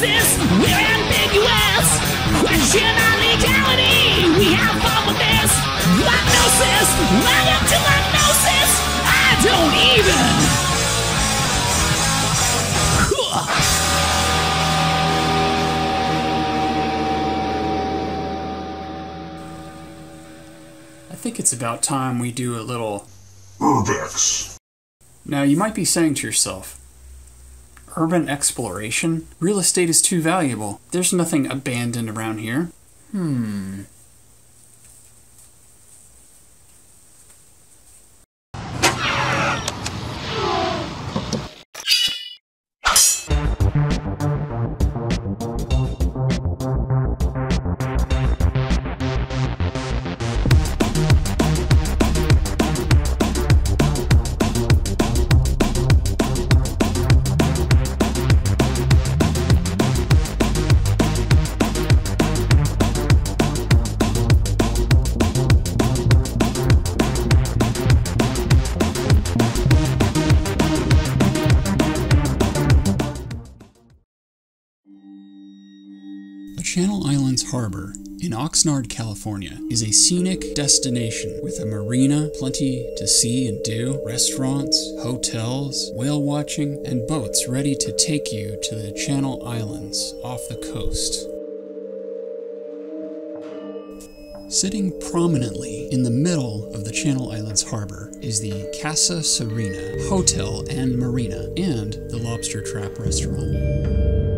gnosis, we're ambiguous. Question our legality, we have fun with this. My gnosis, welcome to my gnosis. I don't even. I think it's about time we do a little. Urbex. Now, you might be saying to yourself, urban exploration? Real estate is too valuable. There's nothing abandoned around here. Hmm. Channel Islands Harbor in Oxnard, California is a scenic destination with a marina, plenty to see and do, restaurants, hotels, whale watching, and boats ready to take you to the Channel Islands off the coast. Sitting prominently in the middle of the Channel Islands harbor is the Casa Sirena Hotel and Marina and the Lobster Trap Restaurant.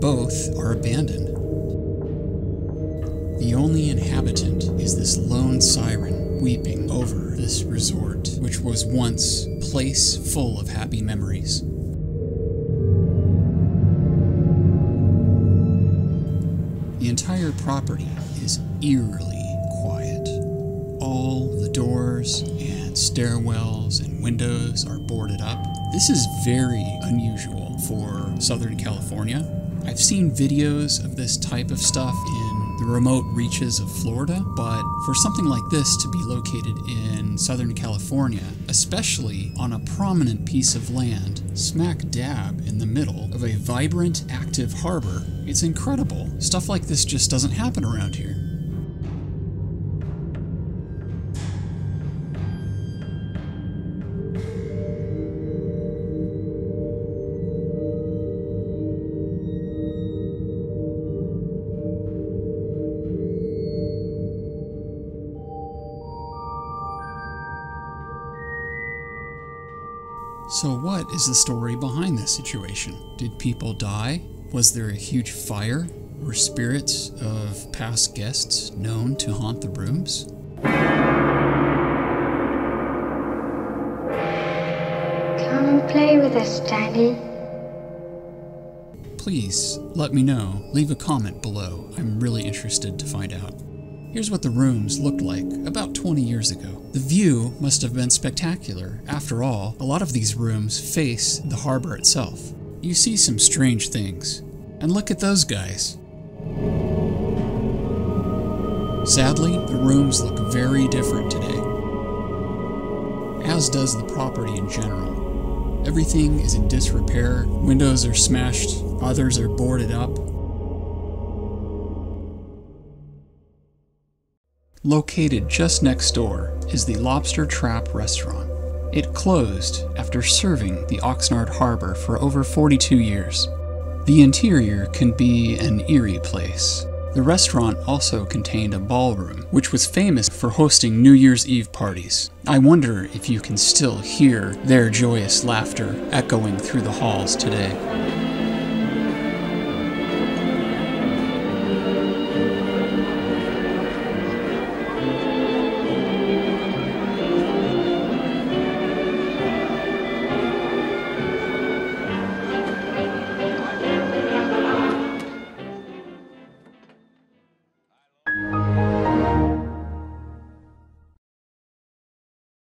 Both are abandoned. The only inhabitant is this lone siren weeping over this resort, which was once a place full of happy memories. The entire property is eerily quiet. All the doors and stairwells and windows are boarded up. This is very unusual for Southern California. I've seen videos of this type of stuff in the remote reaches of Florida, but for something like this to be located in Southern California, especially on a prominent piece of land, smack dab in the middle of a vibrant, active harbor, it's incredible. Stuff like this just doesn't happen around here. So, what is the story behind this situation? Did people die? Was there a huge fire? Were spirits of past guests known to haunt the rooms? Come play with us, Daddy. Please let me know. Leave a comment below. I'm really interested to find out. Here's what the rooms looked like about 20 years ago. The view must have been spectacular. After all, a lot of these rooms face the harbor itself. You see some strange things. And look at those guys. Sadly, the rooms look very different today. As does the property in general. Everything is in disrepair, windows are smashed, others are boarded up, Located just next door is the Lobster Trap restaurant. It closed after serving the Oxnard Harbor for over 42 years. The interior can be an eerie place. The restaurant also contained a ballroom, which was famous for hosting New Year's Eve parties. I wonder if you can still hear their joyous laughter echoing through the halls today.